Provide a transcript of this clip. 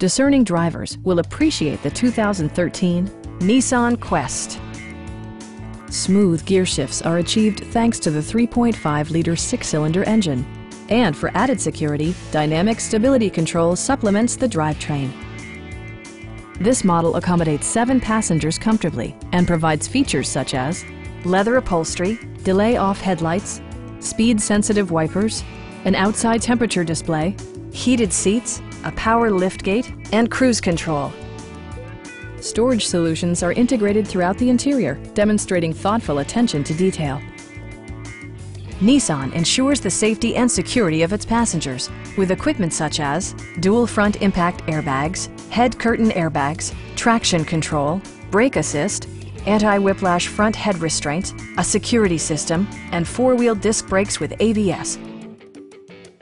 discerning drivers will appreciate the 2013 Nissan Quest. Smooth gear shifts are achieved thanks to the 3.5-liter six-cylinder engine. And for added security, Dynamic Stability Control supplements the drivetrain. This model accommodates seven passengers comfortably and provides features such as leather upholstery, delay-off headlights, speed-sensitive wipers, an outside temperature display, heated seats, a power liftgate, and cruise control. Storage solutions are integrated throughout the interior, demonstrating thoughtful attention to detail. Nissan ensures the safety and security of its passengers with equipment such as dual front impact airbags, head curtain airbags, traction control, brake assist, anti-whiplash front head restraints, a security system, and four-wheel disc brakes with ABS.